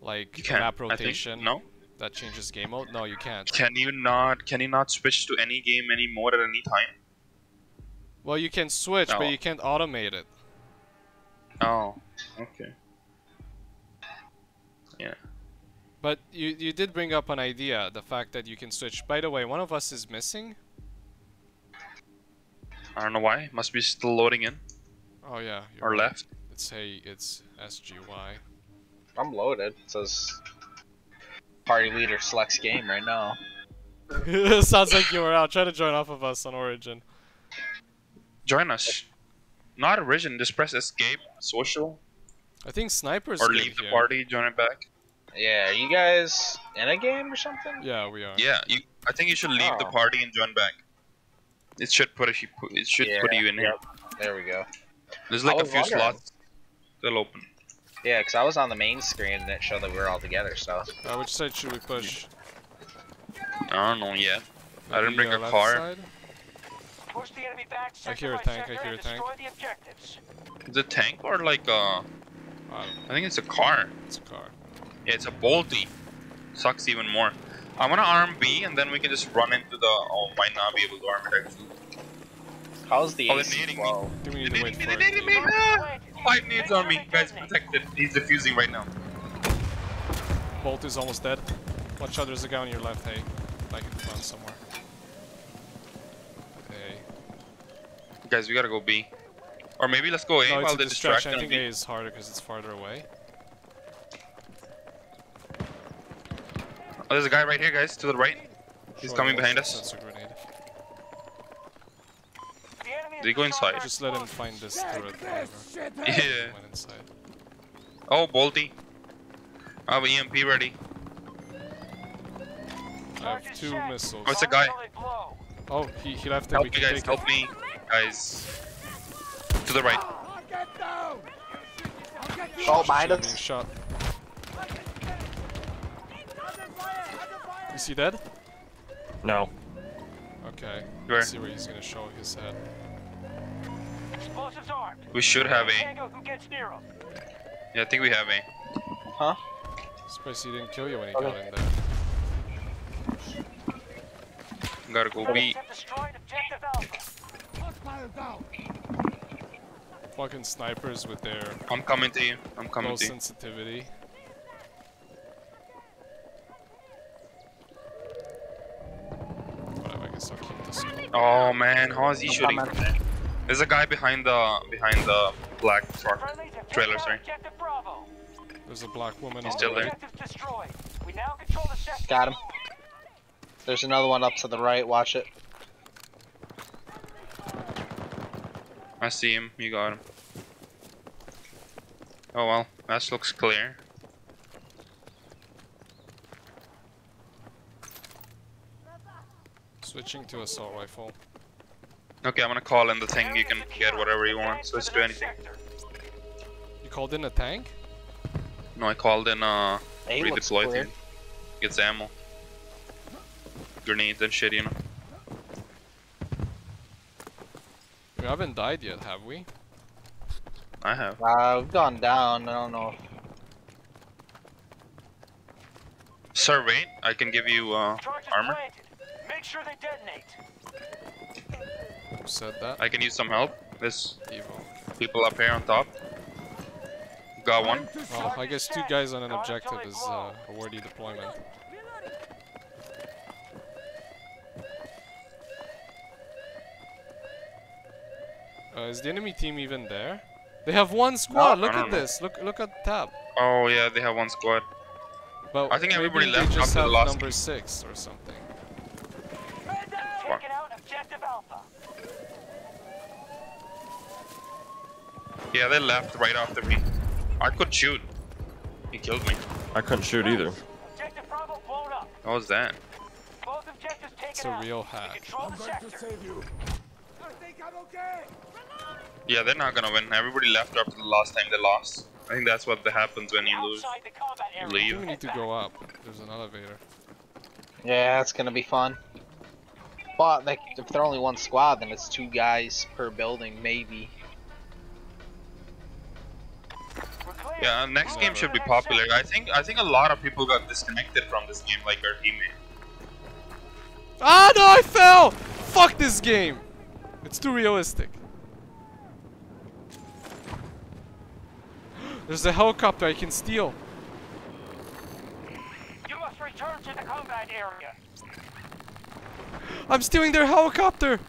Like You can. map think. rotation No. that changes game mode? No, you can't. Can you not? Can you not switch to any game anymore at any time? Well, you can switch, No. but you can't automate it. Oh. Okay. Yeah. But you you did bring up an idea, the fact that you can switch. By the way, one of us is missing. I don't know why. Must be still loading in Oh yeah, or right. left. It's hey, it's SGY. I'm loaded. It says party leader selects game right now. Sounds like you were out. Try to join off of us on Origin. Join us. Not Origin. Just press escape, social, I think snipers or good leave the here. party. Join it back. Yeah, are you guys in a game or something? Yeah, we are. Yeah. You. I think you should leave the Oh. party and join back. It should put a, It should put you in here. There we go. There's like a few wondering. slots still open. Yeah, because I was on the main screen and it showed that we were all together, so. Uh, which side should we push? I don't know yet. I didn't bring uh, a car. side? Push the enemy back I hear a by tank, I hear a and tank. destroy the objectives. Is it a tank or like a? I don't know. I think it's a car. It's a car. Yeah, it's a Bolte. Sucks even more. I wanna arm B and then we can just run into the. Oh, might not be able to arm it actually. How's the Oh, they're AC nading me. flow? I think we need They're to nading me, they're nading me. Five nades on me. Guys, protected. He's defusing right now. Bolt is almost dead. Watch out, there's a guy on your left, hey. Like in front somewhere. Hey. Guys, we gotta go B. Or maybe let's go A No, while they distract distraction. I think B. A is harder because it's farther away. Oh, there's a guy right here, guys, to the right. He's coming behind us. Sensor grenade. The enemy Did he go inside? Just let him find this turret. whatever. Yeah. Went inside. Oh, Bolte. I have EMP ready. I have two missiles. Oh, it's a guy. Oh, he, he left it. Help we me, guys. Help it. me, guys. To the right. Oh, behind Being us. shot. Is he dead? No. Okay. Where? Let's see where he's gonna show his head. Explosives armed. We should have A. Tango who gets near him. Yeah, I think we have A. Huh? Surprised he didn't kill you when he Okay. got in there. Gotta go B. Have destroyed objective Alpha. Fucking snipers with their I'm coming to you. I'm coming to you. sensitivity. Whatever, I guess I'll keep this. Oh man, how is he shooting? coming. There's a guy behind the behind the black truck. Trailer, taken sorry. There's a black woman He's still there. right. Objectives destroyed. We now control the sector. Got him. There's another one up to the right, watch it. I see him. You got him. Oh well, that looks clear. Switching to assault rifle. Okay, I'm gonna call in the thing. You can get whatever you want. Switch to anything. You called in a tank? No, I called in uh A looks redeploy thing. Gets ammo. Grenades and shit, you know. We haven't died yet, have we? I have. Uh, we've gone down. I don't know. Sir, wait. I can give you uh armor. Make sure they detonate. Who said that? I can use some help. There's Evo. people up here on top. Got one. Well, I guess two guys on an objective is uh, a worthy deployment. Uh, is the enemy team even there? They have one squad. I look at know. this. Look, look at the tab. Oh yeah, they have one squad. But I think everybody left just after the last number game. six or something. Taking out objective Alpha. Yeah, they left right after me. I could shoot. He killed me. I couldn't shoot either. Objective Bravo blown up. What was that? Both objectives taken It's a real We hack. Control. Yeah, they're not gonna win. Everybody left after the last time they lost. I think that's what happens when you lose. Outside the combat area. I Leave. think we need to go up. There's an elevator. Yeah, it's gonna be fun. But like, if they're only one squad, then it's two guys per building, maybe. We're clear Yeah, next game should be popular. I think I think a lot of people got disconnected from this game, like our teammate. Ah no, I fell! Fuck this game! It's too realistic. There's a helicopter I can steal. You must return to the combat area. I'm stealing their helicopter!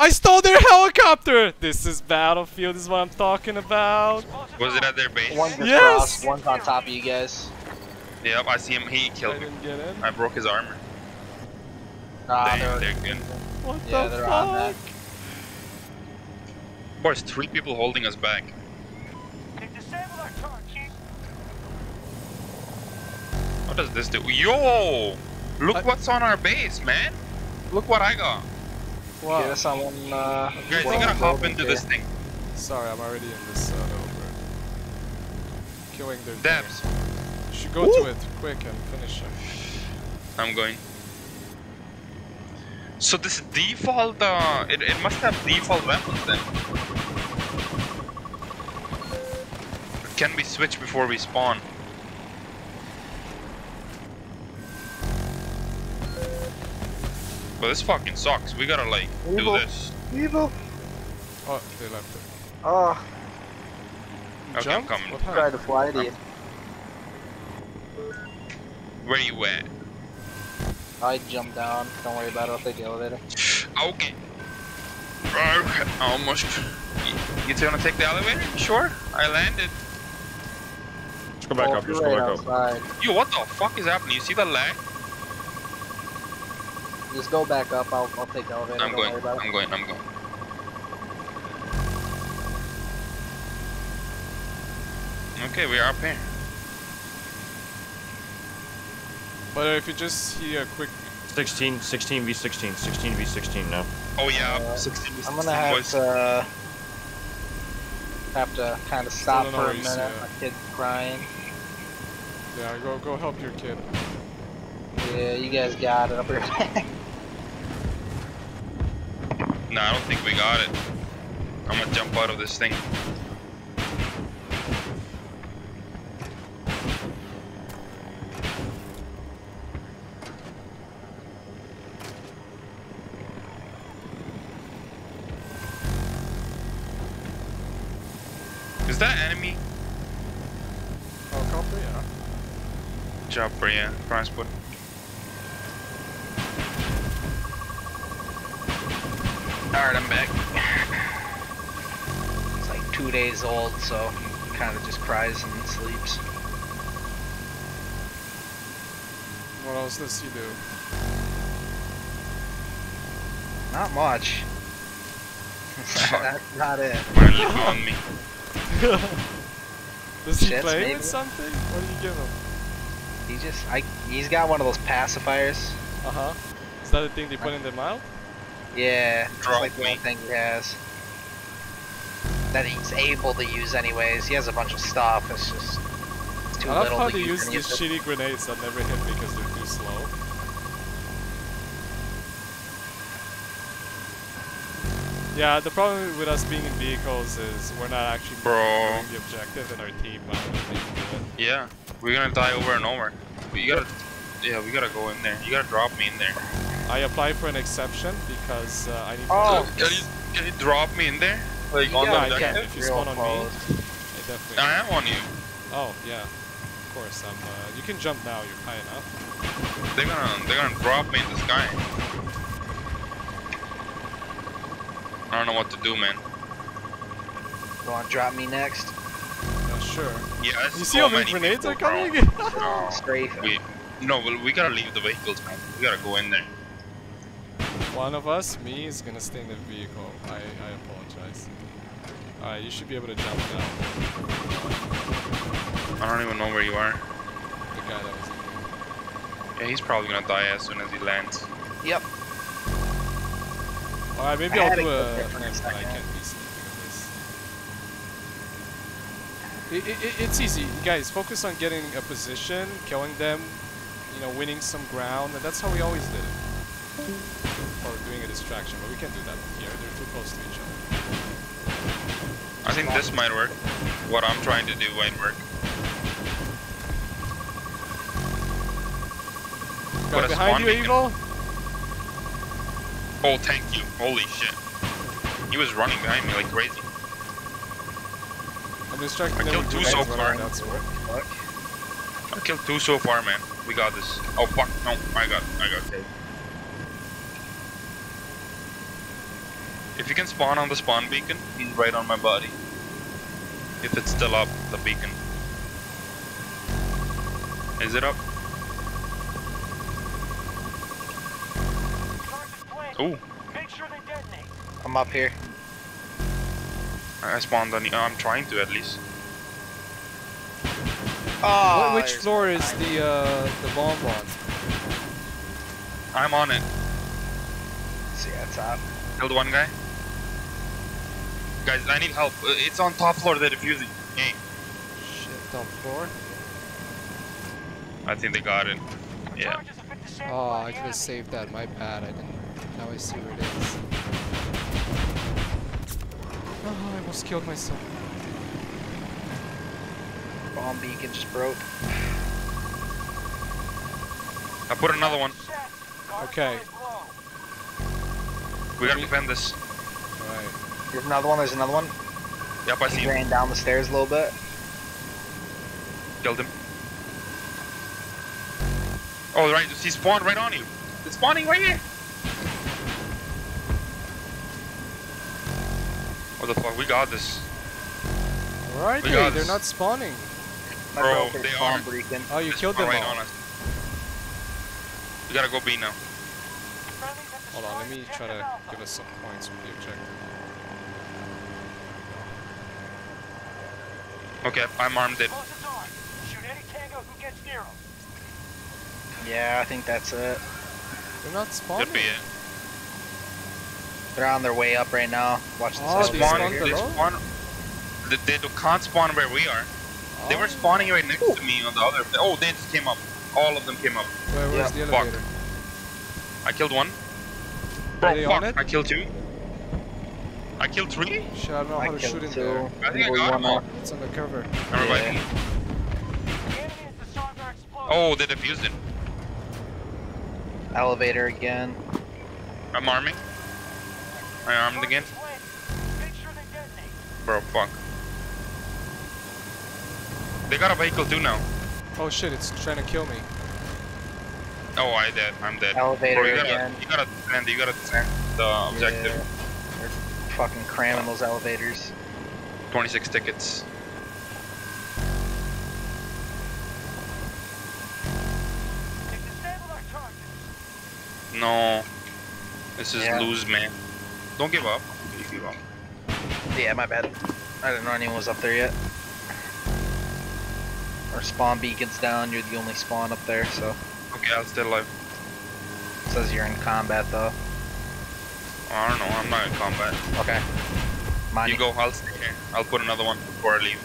I stole their helicopter! This is Battlefield, this is what I'm talking about. Was it at their base? One's across, Yes! one's on top of you guys. Yep, I see him. He I killed me. get in. I broke his armor. Ah, Damn, they're, they're good. What Yeah, the they're on that. fuck? Boys, three people holding us back. They've disabled our turret, Chief. What does this do? Yo! Look I- what's on our base, man. Look what I got. Wow. get someone. Uh, Guys, you one gotta hop into here. this thing. Sorry, I'm already in this uh, over. Killing their Debs, thing. You should go to it quick and finish him. I'm going. So this default, uh, it, it must have default weapons then. Can we switch before we spawn? But this fucking sucks. We gotta like do this. Evil. Oh, they left it. Oh, Okay, I'm coming. What tried happened? to fly to you. Where you at? I jumped down. Don't worry about it. I'll take the elevator. Okay. Arr, Almost. You- You two wanna take the elevator? Sure. I landed. Let's go back oh, up. you're Let's go right back up. outside. Yo, what the fuck is happening? You see the lag? Just go back up. I'll, I'll take the elevator. I'm going. worry about it. I'm going. I'm going. Okay, we are up here. But if you just see a quick 16, 16 v 16, 16 v 16 now. Oh yeah, Uh, 16 I'm gonna have boys. to have to kind of stop for a minute. yeah. My kid's crying. Yeah, go go help your kid. Yeah, you guys got it. Up here. Nah, I don't think we got it. I'm gonna jump out of this thing. Is that enemy? Oh, Helicopter, yeah. Chopper, yeah. Transport. Alright, I'm back. It's like two days old, so he kind of just cries and sleeps. What else does he do? Not much. That's not it. Finally found me. Does he Shits, play maybe. with something? What do you give him? He just, I, he's got one of those pacifiers. Uh huh. Is that the thing they put in the mouth? Yeah, it's Drop like the me. one thing he has. That he's able to use anyways. He has a bunch of stuff. It's just it's too I love little how to they use. use these shitty grenades that never hit because they're too slow. Yeah, the problem with us being in vehicles is we're not actually Bro. doing the objective and our team uh, they it. Yeah, we're gonna die over and over. But you gotta, yeah, we gotta go in there. You gotta drop me in there. I apply for an exception because uh, I need to Oh, can you, can you drop me in there? Like on Yeah, the I can. If you spawn on me. I definitely. I am on you. Oh yeah, of course. I'm. Uh, you can jump now. You're high enough. They're gonna, they're gonna drop me in the sky. I don't know what to do, man. You want to drop me next? Uh, sure. Yeah, You see so how many many grenades are people, bro. coming? No, Strafe. we, no, well, we gotta leave the vehicles, man. We gotta go in there. One of us, me, is gonna stay in the vehicle. I, I apologize. Alright, you should be able to jump now. I don't even know where you are. The guy that was in Yeah, he's probably gonna die as soon as he lands. Yep. Alright, maybe I I'll do a a. good I can't be sleeping on this. It, it, it- it's easy, guys. Focus on getting a position, killing them, you know, winning some ground, and that's how we always did it. Or doing a distraction, but we can't do that here. They're too close to each other. I think think this might work. What I'm trying to do might work. Guy What a behind spawn you. Evil. Oh, thank you. Holy shit. He was running behind me like crazy. I'm distracting I them killed with two grenades so running far. around. Fuck. I killed two so far, man. We got this. Oh fuck, no, I got, I got saved. If you can spawn on the spawn beacon, he's right on my body. If it's still up, the beacon. Is it up? Charge. Ooh, Make sure they detonate. I'm up here. I I spawned on. I'm trying to at least. Oh, which floor is behind the uh, the bomb on? I'm on it. See, that's up. Killed one guy. Guys, I need help. Uh, It's on top floor. They're defusing. Hey, Shit, top floor. I think they got it. Yeah. Charges have been disabled Oh, I could have saved that. My bad. I didn't. Now I see where it is. Oh, I almost killed myself. Bomb beacon just broke. I put another one. Okay. We gotta defend this. Alright. There's another one. There's another one. Yep, I see He him. ran down the stairs a little bit. Killed him. Oh, right. He spawned right on you. It's spawning right here. What the fuck? We got this. Where are We they? got They're this. not spawning. I Bro, they bomb are. beacon. Oh, you They killed them right all. on us. We gotta go B now. Hold on, let me try to give us some points with the objective. Okay, I'm armed it. Close the door. Shoot any tango who gets near them. Yeah, I think that's it. They're not spawning. Could be it. They're on their way up right now. Watch this. Oh, they Spawn, spawned here. they spawn. They, they can't spawn where we are. They were Oh. spawning right next to me on the other. Oh, they just came up. All of them came up. Where, where's Yeah, the fuck. elevator? I killed one. Bro, fuck. on it? I killed two. I killed three. Shit, I don't know I how to killed shoot in two. there. I think I got won them all. up. It's undercover. Everybody. Yeah. The enemy is the stronger explosion. Oh, they defused it. Elevator again. I'm arming. I armed Charge again. is planted. Make sure they detonate. Bro, fuck. They got a vehicle too now. Oh shit, it's trying to kill me. Oh, I dead. I'm dead. Elevator Bro, you gotta, again. you gotta descend. You gotta descend the objective. Yeah. Fucking cramming those elevators. 26 tickets. They disabled our targets. No. This is Yeah. lose, man. Don't give up. You give up. Yeah, my bad. I didn't know anyone was up there yet. Our spawn beacon's down. You're the only spawn up there, so Okay, I'll stay alive. says you're in combat though. I don't know. I'm not in combat. Okay. Mine. You go. I'll stay here. I'll put another one before I leave.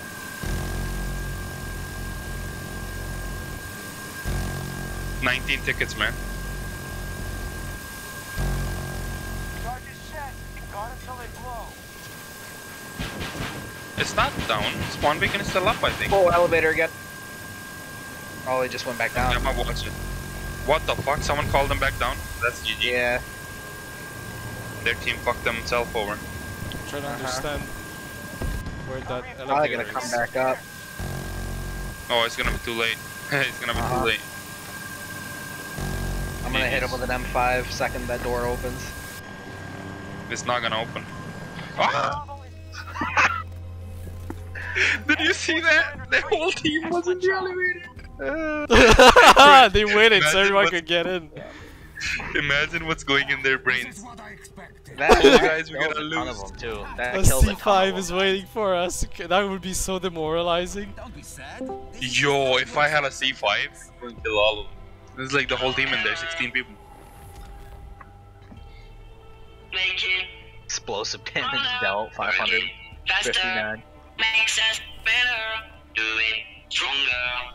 Nineteen tickets, man. Charge is set. Guard until they blow. It's not down. Spawn beacon is still up, I think. Oh, elevator again. Oh, they just went back Yeah, down. I'm watching. What the fuck? Someone called them back down? That's GG. Yeah. Their team fucked themselves over. I'm trying to Uh-huh. understand where that Probably elevator gonna come back up. Oh, it's gonna be too late. it's gonna be Uh-huh. too late. I'm gonna hit him with an M5 second that door opens. It's not gonna open. Bravo is Did you see that? The whole team was in the elevator. they waited so everyone could get in. Imagine what's going in their brains. That, You guys, we killed gotta a ton of lose. them, too. That A killed a ton C5 is waiting for us. That would be so demoralizing. Don't be sad. Yo, if I had a C5, I'm gonna kill all of them. There's like the whole team in there, 16 people. Make it Explosive damage harder, dealt, work 559. faster, makes us better. Do it stronger,